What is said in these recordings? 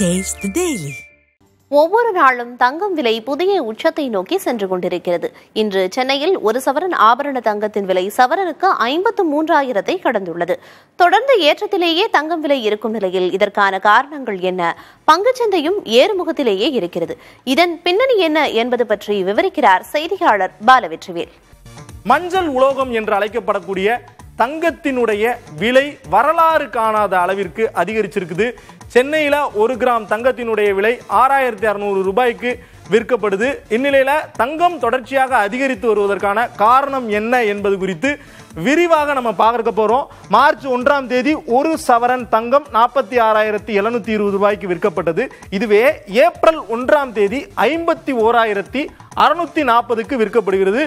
The Daily. ஒவ்வொரு நாளும் தங்கம் விலை புதிய உச்சத்தை நோக்கி சென்று கொண்டிருக்கிறது. இன்று சென்னையில் ஒரு சவரன் ஆபரண தங்கத்தின் விலை சவரனுக்கு ஐம்பத்து மூன்றாயிரத்தை கடந்துள்ளது. தொடர்ந்து ஏற்றத்திலேயே தங்கம் விலை இருக்கும் நிலையில் இதற்கான காரணங்கள் என்ன? பங்குச்சந்தையும் ஏறுமுகத்திலேயே இருக்கிறது. இதன் பின்னணி என்ன என்பது பற்றி விவரிக்கிறார் செய்தியாளர் பாலவெற்றிவேல் மஞ்சள் உலோகம் என்று அழைக்கப்படக்கூடிய தங்கத்தினுடைய விலை வரலாறு காணாத அளவிற்கு அதிகரிச்சிருக்குது. சென்னையில் ஒரு கிராம் தங்கத்தினுடைய விலை ஆறாயிரத்தி அறுநூறு ரூபாய்க்கு விற்கப்படுது. இந்நிலையில் தங்கம் தொடர்ச்சியாக அதிகரித்து வருவதற்கான காரணம் என்ன என்பது குறித்து விரிவாக நம்ம பார்க்க போகிறோம் மார்ச் ஒன்றாம் தேதி ஒரு சவரன் தங்கம் நாற்பத்தி ஆறாயிரத்தி எழுநூத்தி இருபது ரூபாய்க்கு விற்கப்பட்டது. இதுவே ஏப்ரல் ஒன்றாம் தேதி ஐம்பத்தி ஓராயிரத்தி அறுநூத்தி நாற்பதுக்கு விற்கப்படுகிறது.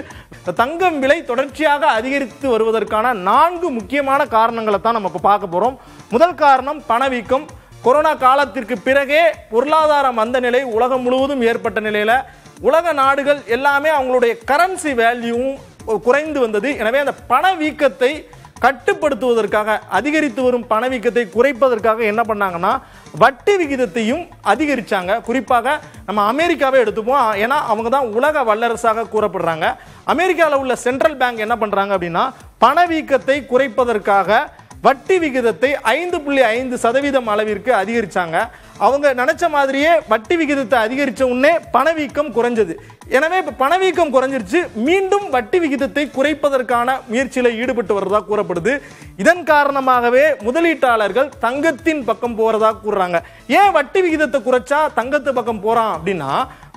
தங்கம் விலை தொடர்ச்சியாக அதிகரித்து வருவதற்கான நான்கு முக்கியமான காரணங்களை தான் நம்ம இப்போ பார்க்க போகிறோம் முதல் காரணம் பணவீக்கம். கொரோனா காலத்திற்கு பிறகே பொருளாதார மந்த நிலை உலகம் முழுவதும் ஏற்பட்ட நிலையில் உலக நாடுகள் எல்லாமே அவங்களுடைய கரன்சி வேல்யூவும் குறைந்து வந்தது. எனவே அந்த பணவீக்கத்தை கட்டுப்படுத்துவதற்காக அதிகரித்து வரும் பணவீக்கத்தை குறைப்பதற்காக என்ன பண்ணாங்கன்னா வட்டி விகிதத்தையும் அதிகரித்தாங்க குறிப்பாக நம்ம அமெரிக்காவே எடுத்துப்போம். ஏன்னா அவங்க தான் உலக வல்லரசாக கூறப்படுறாங்க. அமெரிக்காவில் உள்ள சென்ட்ரல் பேங்க் என்ன பண்ணுறாங்க அப்படின்னா பணவீக்கத்தை குறைப்பதற்காக வட்டி விகிதத்தை ஐந்து புள்ளி ஐந்து சதவீதம் அளவிற்கு அதிகரிச்சாங்க. அவங்க நினச்ச மாதிரியே வட்டி விகிதத்தை அதிகரிச்ச உடனே பணவீக்கம் குறைஞ்சது. எனவே இப்போ பணவீக்கம் குறைஞ்சிருச்சு. மீண்டும் வட்டி விகிதத்தை குறைப்பதற்கான முயற்சியில் ஈடுபட்டு வர்றதா கூறப்படுது. இதன் காரணமாகவே முதலீட்டாளர்கள் தங்கத்தின் பக்கம் போகிறதா கூறுறாங்க. ஏன் வட்டி விகிதத்தை குறைச்சா தங்கத்து பக்கம் போகிறான் அப்படின்னா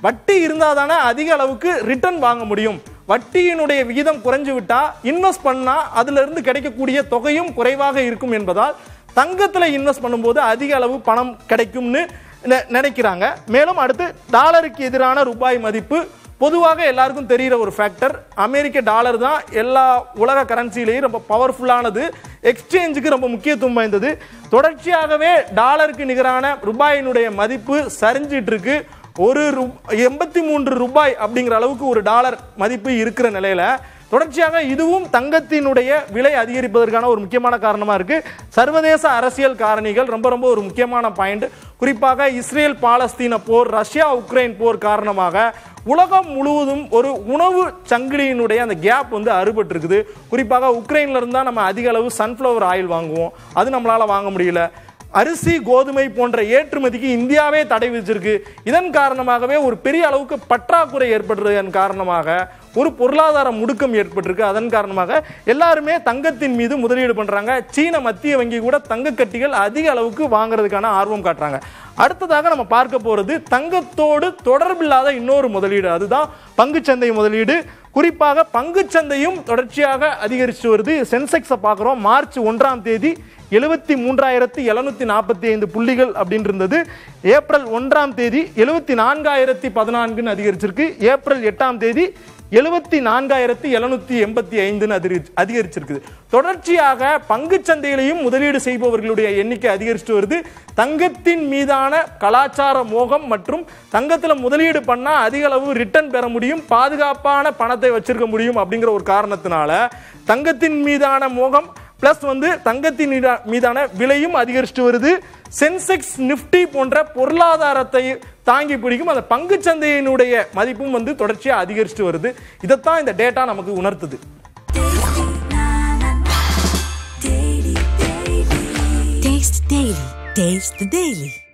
வட்டி இருந்தால் தானே அதிக அளவுக்கு ரிட்டர்ன் வாங்க முடியும். வட்டியினுடைய விகிதம் குறைஞ்சு விட்டா இன்வெஸ்ட் பண்ணா அதுல இருந்து கிடைக்கக்கூடிய தொகையும் குறைவாக இருக்கும் என்பதால் தங்கத்தில் இன்வெஸ்ட் பண்ணும்போது அதிக அளவு பணம் கிடைக்கும்னு நெ- நினைக்கிறாங்க. மேலும் அடுத்து டாலருக்கு எதிரான ரூபாய் மதிப்பு பொதுவாக எல்லாருக்கும் தெரிகிற ஒரு ஃபேக்டர் அமெரிக்க டாலர் தான் எல்லா உலக கரன்சிலையும் ரொம்ப பவர்ஃபுல்லானது எக்ஸ்சேஞ்சுக்கு ரொம்ப முக்கியத்துவம் வாய்ந்தது. தொடர்ச்சியாகவே டாலருக்கு நிகரான ரூபாயினுடைய மதிப்பு சரிஞ்சிட்டு இருக்கு. ஒரு எண்பத்தி மூன்று ரூபாய் அப்படிங்கிற அளவுக்கு ஒரு டாலர் மதிப்பு இருக்கிற நிலையில தொடர்ச்சியாக இதுவும் தங்கத்தினுடைய விலை அதிகரிப்பதற்கான ஒரு முக்கியமான காரணமாக இருக்கு. சர்வதேச அரசியல் காரணிகள் ரொம்ப ரொம்ப ஒரு முக்கியமான பாயிண்ட். குறிப்பாக இஸ்ரேல் பாலஸ்தீன போர் ரஷ்யா உக்ரைன் போர் காரணமாக உலகம் முழுவதும் ஒரு உணவு சங்கிலியினுடைய அந்த கேப் வந்து அறுபட்டு இருக்குது குறிப்பாக உக்ரைன்ல இருந்தால் நம்ம அதிக அளவு சன்ஃப்ளவர் ஆயில் வாங்குவோம். அது நம்மளால் வாங்க முடியல. அரிசி கோதுமை போன்ற ஏற்றுமதிக்கு இந்தியாவே தடை விதிச்சிருக்கு. இதன் காரணமாகவே ஒரு பெரிய அளவுக்கு பற்றாக்குறை ஏற்படுறதன் காரணமாக ஒரு பொருளாதார முடுக்கம் ஏற்பட்டிருக்கு. அதன் காரணமாக எல்லாருமே தங்கத்தின் மீது முதலீடு பண்ணுறாங்க சீன மத்திய வங்கி கூட தங்க கட்டிகள் அதிக அளவுக்கு வாங்குறதுக்கான ஆர்வம் காட்டுறாங்க. அடுத்ததாக நம்ம பார்க்க போகிறது தங்கத்தோடு தொடர்பில்லாத இன்னொரு முதலீடு. அதுதான் பங்குச்சந்தை முதலீடு. குறிப்பாக பங்குச்சந்தையும் தொடர்ச்சியாக அதிகரித்து வருது. சென்செக்ஸை பார்க்குறோம். மார்ச் ஒன்றாம் தேதி எழுபத்தி மூன்றாயிரத்தி எழுநூத்தி நாற்பத்தி ஐந்து புள்ளிகள் அப்படின்னு இருந்தது ஏப்ரல் ஒன்றாம் தேதி எழுபத்தி நான்காயிரத்தி பதினான்குன்னு அதிகரிச்சிருக்கு. ஏப்ரல் எட்டாம் தேதி எழுபத்தி நான்காயிரத்தி எழுநூத்தி எண்பத்தி ஐந்துன்னு அதிகரி- அதிகரிச்சிருக்குது. தொடர்ச்சியாக பங்குச்சந்தையிலையும் முதலீடு செய்பவர்களுடைய எண்ணிக்கை அதிகரிச்சுட்டு வருது. தங்கத்தின் மீதான கலாச்சார மோகம் மற்றும் தங்கத்தில் முதலீடு பண்ணால் அதிக அளவு ரிட்டர்ன் பெற முடியும் பாதுகாப்பான பணத்தை வச்சிருக்க முடியும் அப்படிங்கிற ஒரு காரணத்தினால தங்கத்தின் மீதான மோகம் பிளஸ் வந்து தங்கத்தின் மீதா- மீதான விலையும் அதிகரிச்சுட்டு வருது. சென்செக்ஸ் நிஃப்டி போன்ற பொருளாதாரத்தை தாங்கி பிடிக்கும். அந்த பங்குச்சந்தையினுடைய மதிப்பும் வந்து தொடர்ச்சியாக அதிகரிச்சுட்டு வருது. இதைத்தான் இந்த டேட்டா நமக்கு உணர்த்துது. Taste the